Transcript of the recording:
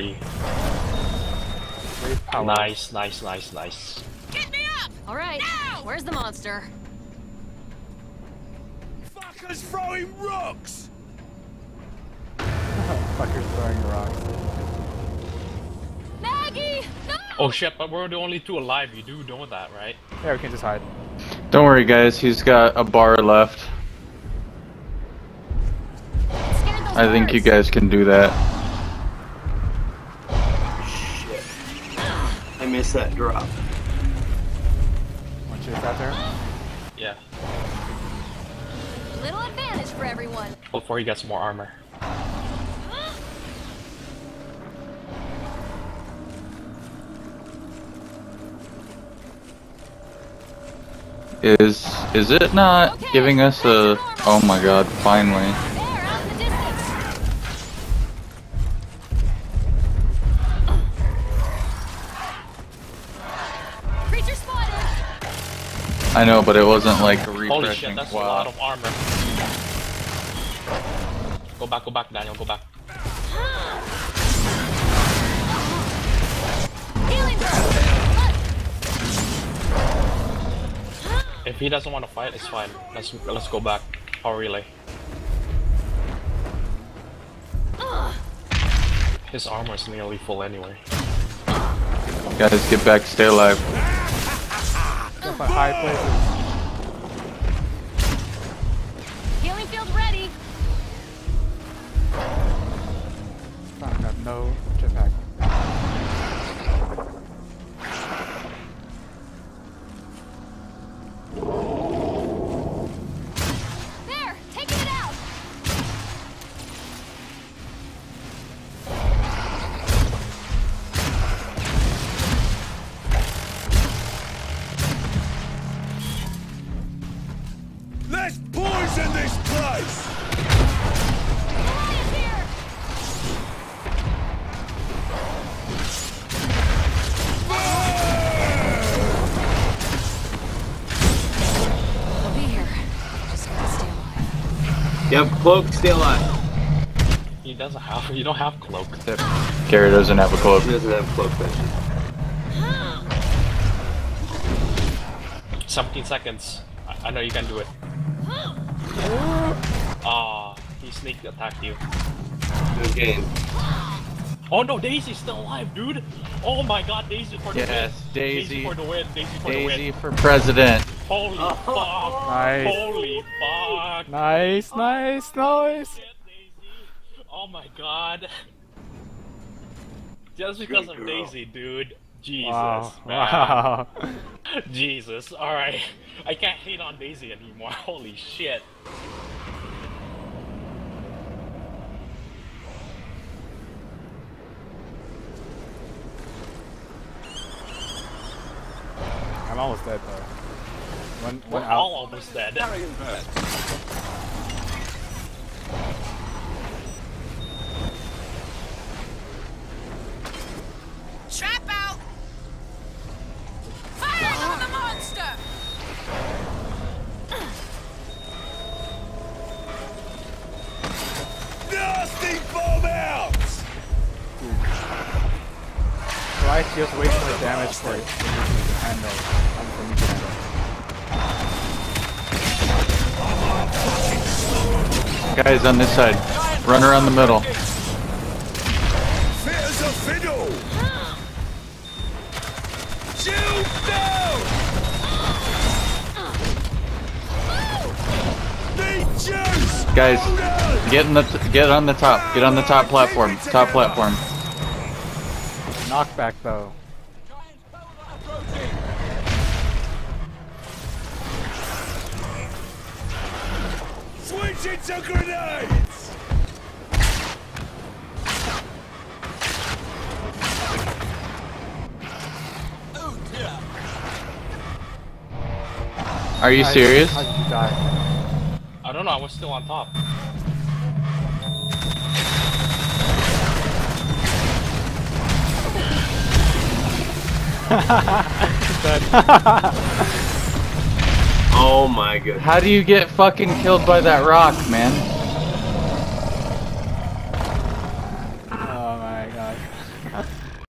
three. Wave power. Nice, nice, nice, nice. Get me up! All right. Now! Where's the monster? Fuckers throwing rocks! Fuckers throwing rocks. Maggie! No! Oh shit, but we're the only two alive. You do know that, right? Yeah, we can just hide. Don't worry, guys. He's got a bar left. I think you guys can do that. I missed that drop. Want you to out there? Yeah. Little advantage for everyone. Before he gets more armor. Is is it not giving us a? Oh my God! Finally. I know, but it wasn't like Holy refreshing. shit, that's wow. a lot of armor. Go back, go back, Daniel, go back. If he doesn't want to fight, it's fine. Let's let's go back. Oh, Power relay. His armor is nearly full anyway. Guys, get back. Stay alive. At high places. Healing field ready. I have no gotta stay alive. Yep, cloak, stay alive. He doesn't have. You don't have cloak. Gary doesn't have a cloak. He doesn't have cloak vision. 17 seconds. I, I know you can do it. Ah, he sneak attacked you. Good game. Oh no, Daisy's still alive, dude. Oh my God, Daisy for the Yes, win. Daisy. for the win. Daisy for the Daisy for president. Holy fuck. Nice. Holy fuck. Nice, nice, nice. Shit, Oh my God. Just because Good of. Daisy, dude. Jesus. Wow. man. Wow. Jesus. Alright. I can't hate on Daisy anymore. Holy shit. I'm almost dead though. One, We're one all out. almost dead. Right, just way too much damage for it for me to handle. um, for me to handle. Guys on this side. Run around the middle. Fit as a fiddle! Shield down! Guys, get in the get on the top. Get on the top platform. Top platform. Knockback though. Switch into grenades! Are you How- serious? How did you die? I don't know, I was still on top. Oh my god. How do you get fucking killed by that rock, man?